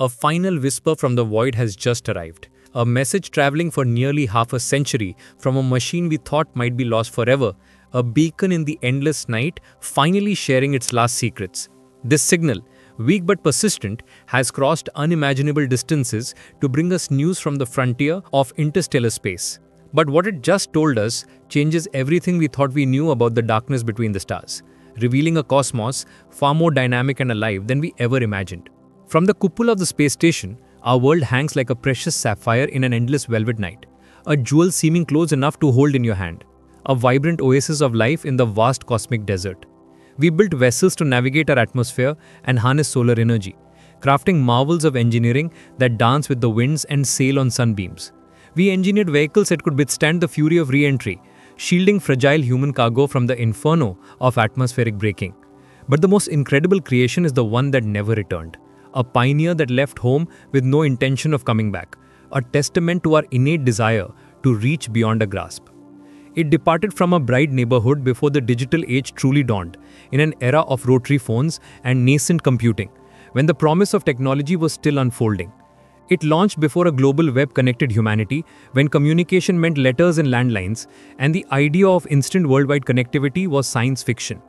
A final whisper from the void has just arrived. A message traveling for nearly half a century from a machine we thought might be lost forever. A beacon in the endless night, finally sharing its last secrets. This signal, weak but persistent, has crossed unimaginable distances to bring us news from the frontier of interstellar space. But what it just told us changes everything we thought we knew about the darkness between the stars, revealing a cosmos far more dynamic and alive than we ever imagined. From the cupola of the space station, our world hangs like a precious sapphire in an endless velvet night, a jewel seeming close enough to hold in your hand, a vibrant oasis of life in the vast cosmic desert. We built vessels to navigate our atmosphere and harness solar energy, crafting marvels of engineering that dance with the winds and sail on sunbeams. We engineered vehicles that could withstand the fury of re-entry, shielding fragile human cargo from the inferno of atmospheric braking. But the most incredible creation is the one that never returned. A pioneer that left home with no intention of coming back. A testament to our innate desire to reach beyond a grasp. It departed from a bright neighborhood before the digital age truly dawned, in an era of rotary phones and nascent computing, when the promise of technology was still unfolding. It launched before a global web connected humanity when communication meant letters and landlines, and the idea of instant worldwide connectivity was science fiction.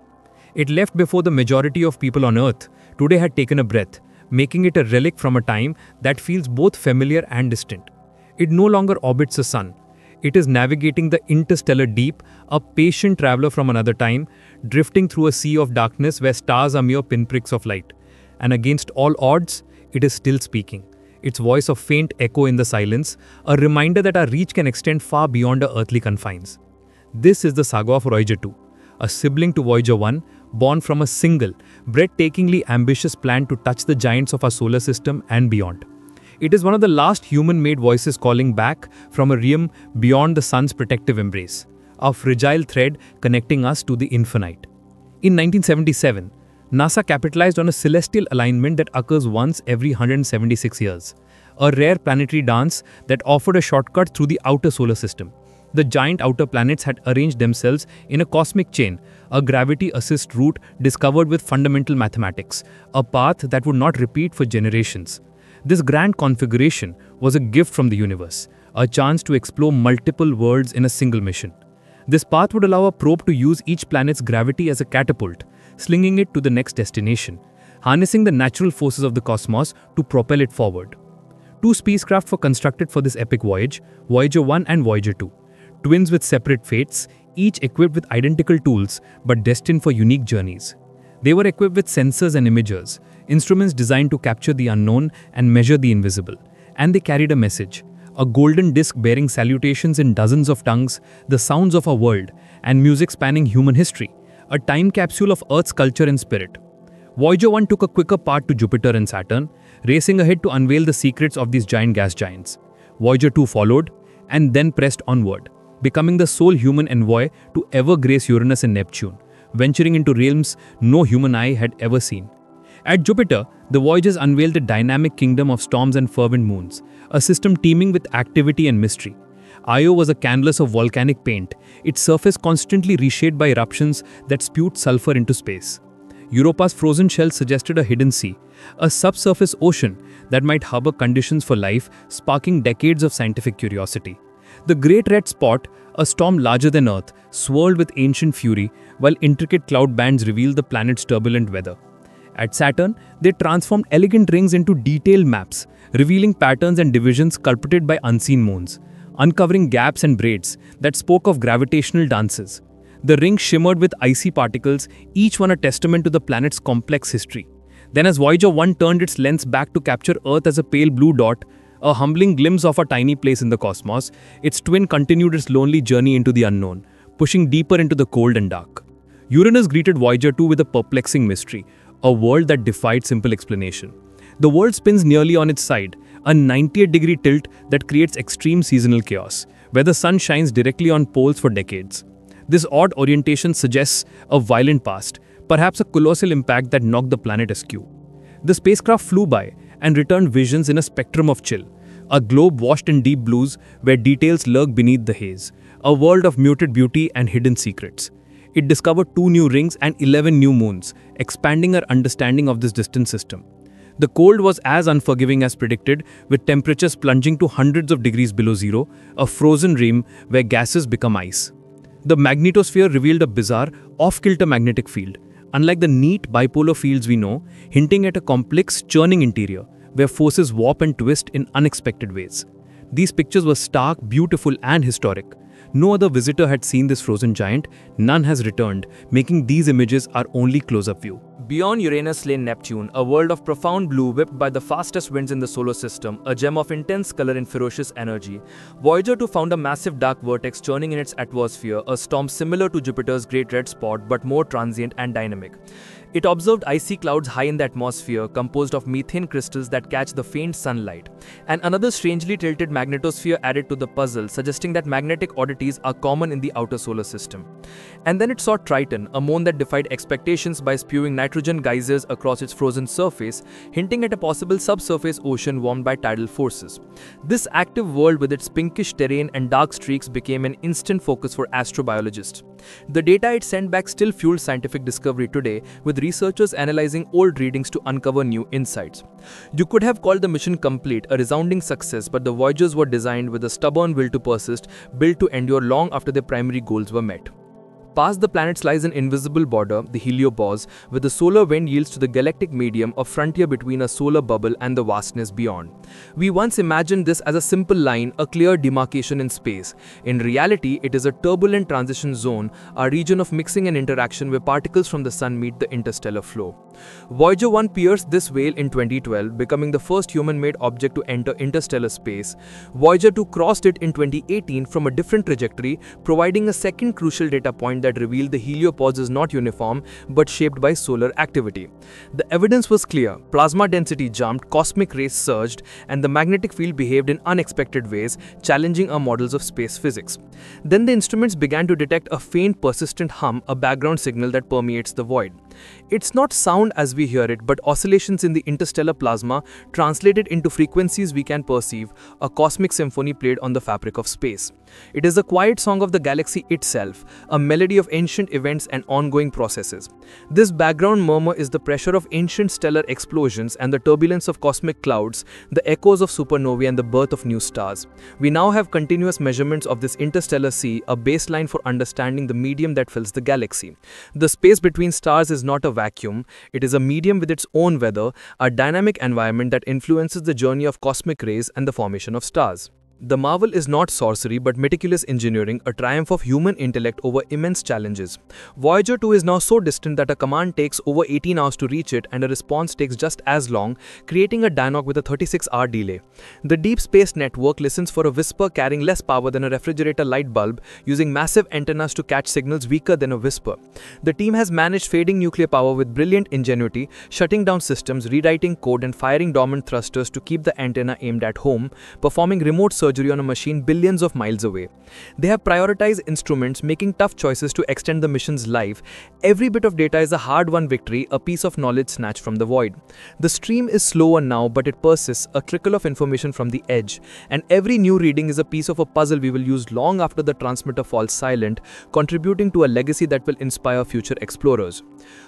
It left before the majority of people on Earth today had taken a breath, making it a relic from a time that feels both familiar and distant. It no longer orbits the sun. It is navigating the interstellar deep, a patient traveler from another time, drifting through a sea of darkness where stars are mere pinpricks of light. And against all odds, it is still speaking its voice a faint echo in the silence, a reminder that our reach can extend far beyond our earthly confines. This is the saga of Voyager 2, a sibling to Voyager 1, born from a single, breathtakingly ambitious plan to touch the giants of our solar system and beyond. It is one of the last human-made voices calling back from a realm beyond the sun's protective embrace, a fragile thread connecting us to the infinite. In 1977, NASA capitalized on a celestial alignment that occurs once every 176 years, a rare planetary dance that offered a shortcut through the outer solar system. The giant outer planets had arranged themselves in a cosmic chain, a gravity assist route discovered with fundamental mathematics, a path that would not repeat for generations. This grand configuration was a gift from the universe, a chance to explore multiple worlds in a single mission. This path would allow a probe to use each planet's gravity as a catapult, slinging it to the next destination, harnessing the natural forces of the cosmos to propel it forward. Two spacecraft were constructed for this epic voyage, Voyager 1 and Voyager 2. Twins with separate fates, each equipped with identical tools but destined for unique journeys. They were equipped with sensors and imagers, instruments designed to capture the unknown and measure the invisible. And they carried a message, a golden disc bearing salutations in dozens of tongues, the sounds of our world, and music spanning human history a time capsule of Earth's culture and spirit. Voyager 1 took a quicker path to Jupiter and Saturn, racing ahead to unveil the secrets of these giant gas giants. Voyager 2 followed, and then pressed onward, becoming the sole human envoy to ever grace Uranus and Neptune, venturing into realms no human eye had ever seen. At Jupiter, the Voyagers unveiled a dynamic kingdom of storms and fervent moons, a system teeming with activity and mystery. Io was a canvas of volcanic paint, its surface constantly reshaped by eruptions that spewed sulfur into space. Europa's frozen shell suggested a hidden sea, a subsurface ocean that might harbor conditions for life, sparking decades of scientific curiosity. The Great Red Spot, a storm larger than Earth, swirled with ancient fury, while intricate cloud bands revealed the planet's turbulent weather. At Saturn, they transformed elegant rings into detailed maps, revealing patterns and divisions sculpted by unseen moons uncovering gaps and braids that spoke of gravitational dances. The ring shimmered with icy particles, each one a testament to the planet's complex history. Then as Voyager 1 turned its lens back to capture Earth as a pale blue dot, a humbling glimpse of a tiny place in the cosmos, its twin continued its lonely journey into the unknown, pushing deeper into the cold and dark. Uranus greeted Voyager 2 with a perplexing mystery, a world that defied simple explanation. The world spins nearly on its side, a 98 degree tilt that creates extreme seasonal chaos, where the sun shines directly on poles for decades. This odd orientation suggests a violent past, perhaps a colossal impact that knocked the planet askew. The spacecraft flew by and returned visions in a spectrum of chill, a globe washed in deep blues where details lurk beneath the haze, a world of muted beauty and hidden secrets. It discovered two new rings and 11 new moons, expanding our understanding of this distant system. The cold was as unforgiving as predicted, with temperatures plunging to hundreds of degrees below zero, a frozen rim where gases become ice. The magnetosphere revealed a bizarre, off-kilter magnetic field, unlike the neat bipolar fields we know, hinting at a complex, churning interior, where forces warp and twist in unexpected ways. These pictures were stark, beautiful, and historic. No other visitor had seen this frozen giant, none has returned, making these images our only close-up view. Beyond Uranus lay Neptune, a world of profound blue whipped by the fastest winds in the solar system, a gem of intense color and ferocious energy. Voyager 2 found a massive dark vortex churning in its atmosphere, a storm similar to Jupiter's Great Red Spot but more transient and dynamic. It observed icy clouds high in the atmosphere, composed of methane crystals that catch the faint sunlight. And another strangely tilted magnetosphere added to the puzzle, suggesting that magnetic oddities are common in the outer solar system. And then it saw Triton, a moon that defied expectations by spewing nitrogen geysers across its frozen surface, hinting at a possible subsurface ocean warmed by tidal forces. This active world with its pinkish terrain and dark streaks became an instant focus for astrobiologists. The data it sent back still fueled scientific discovery today, with researchers analyzing old readings to uncover new insights. You could have called the mission complete, a resounding success, but the Voyagers were designed with a stubborn will to persist, built to endure long after their primary goals were met. Past the planets lies an invisible border, the heliopause, where the solar wind yields to the galactic medium a frontier between a solar bubble and the vastness beyond. We once imagined this as a simple line, a clear demarcation in space. In reality, it is a turbulent transition zone, a region of mixing and interaction where particles from the Sun meet the interstellar flow. Voyager 1 pierced this veil in 2012, becoming the first human-made object to enter interstellar space. Voyager 2 crossed it in 2018 from a different trajectory, providing a second crucial data point that revealed the heliopause is not uniform but shaped by solar activity. The evidence was clear. Plasma density jumped, cosmic rays surged, and the magnetic field behaved in unexpected ways, challenging our models of space physics. Then the instruments began to detect a faint persistent hum, a background signal that permeates the void. It's not sound as we hear it, but oscillations in the interstellar plasma translated into frequencies we can perceive, a cosmic symphony played on the fabric of space. It is a quiet song of the galaxy itself, a melody of ancient events and ongoing processes. This background murmur is the pressure of ancient stellar explosions and the turbulence of cosmic clouds, the echoes of supernovae and the birth of new stars. We now have continuous measurements of this interstellar sea, a baseline for understanding the medium that fills the galaxy. The space between stars is not a vacuum, it is a medium with its own weather, a dynamic environment that influences the journey of cosmic rays and the formation of stars. The marvel is not sorcery but meticulous engineering, a triumph of human intellect over immense challenges. Voyager 2 is now so distant that a command takes over 18 hours to reach it and a response takes just as long, creating a dialogue with a 36-hour delay. The Deep Space Network listens for a whisper carrying less power than a refrigerator light bulb, using massive antennas to catch signals weaker than a whisper. The team has managed fading nuclear power with brilliant ingenuity, shutting down systems, rewriting code and firing dormant thrusters to keep the antenna aimed at home, performing remote surgery on a machine billions of miles away. They have prioritized instruments, making tough choices to extend the mission's life. Every bit of data is a hard-won victory, a piece of knowledge snatched from the void. The stream is slower now, but it persists, a trickle of information from the edge. And every new reading is a piece of a puzzle we will use long after the transmitter falls silent, contributing to a legacy that will inspire future explorers.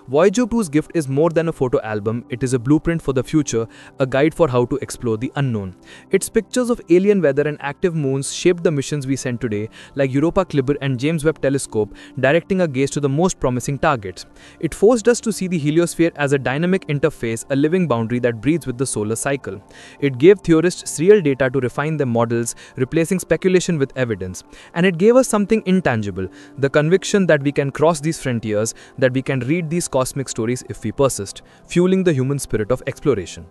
Voyager 2's gift is more than a photo album, it is a blueprint for the future, a guide for how to explore the unknown. Its pictures of alien weather and active moons shaped the missions we sent today, like Europa Clipper and James Webb Telescope, directing our gaze to the most promising targets. It forced us to see the heliosphere as a dynamic interface, a living boundary that breathes with the solar cycle. It gave theorists real data to refine their models, replacing speculation with evidence. And it gave us something intangible, the conviction that we can cross these frontiers, that we can read these cosmic stories if we persist, fueling the human spirit of exploration.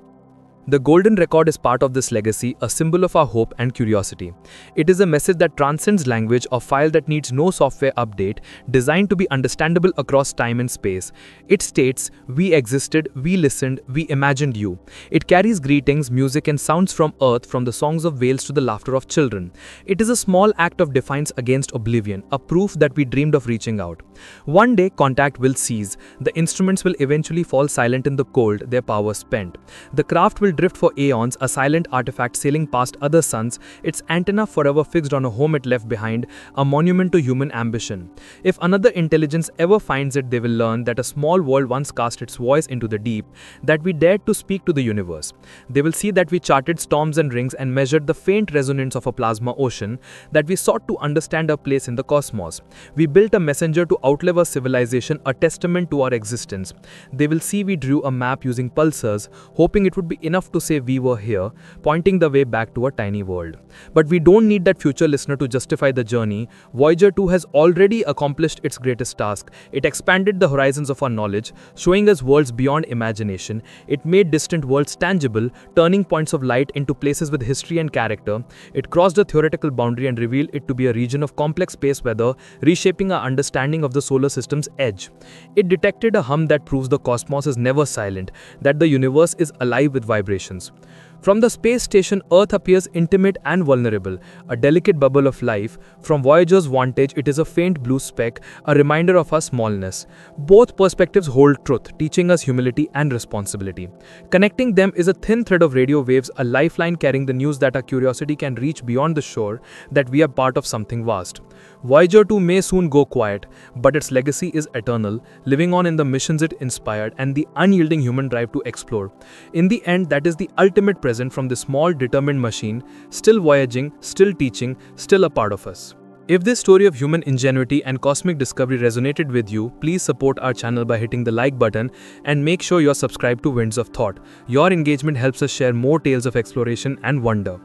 The golden record is part of this legacy, a symbol of our hope and curiosity. It is a message that transcends language, a file that needs no software update, designed to be understandable across time and space. It states, We existed, we listened, we imagined you. It carries greetings, music, and sounds from Earth, from the songs of whales to the laughter of children. It is a small act of defiance against oblivion, a proof that we dreamed of reaching out. One day, contact will cease. The instruments will eventually fall silent in the cold, their power spent. The craft will adrift for aeons, a silent artifact sailing past other suns, its antenna forever fixed on a home it left behind, a monument to human ambition. If another intelligence ever finds it, they will learn that a small world once cast its voice into the deep, that we dared to speak to the universe. They will see that we charted storms and rings and measured the faint resonance of a plasma ocean, that we sought to understand our place in the cosmos. We built a messenger to outlive our civilization, a testament to our existence. They will see we drew a map using pulsars, hoping it would be enough to say we were here, pointing the way back to a tiny world. But we don't need that future listener to justify the journey. Voyager 2 has already accomplished its greatest task. It expanded the horizons of our knowledge, showing us worlds beyond imagination. It made distant worlds tangible, turning points of light into places with history and character. It crossed a theoretical boundary and revealed it to be a region of complex space weather, reshaping our understanding of the solar system's edge. It detected a hum that proves the cosmos is never silent, that the universe is alive with vibrations. From the space station, Earth appears intimate and vulnerable, a delicate bubble of life. From Voyager's vantage, it is a faint blue speck, a reminder of our smallness. Both perspectives hold truth, teaching us humility and responsibility. Connecting them is a thin thread of radio waves, a lifeline carrying the news that our curiosity can reach beyond the shore, that we are part of something vast. Voyager 2 may soon go quiet, but its legacy is eternal, living on in the missions it inspired and the unyielding human drive to explore. In the end, that is the ultimate present from this small, determined machine, still voyaging, still teaching, still a part of us. If this story of human ingenuity and cosmic discovery resonated with you, please support our channel by hitting the like button and make sure you're subscribed to Winds of Thought. Your engagement helps us share more tales of exploration and wonder.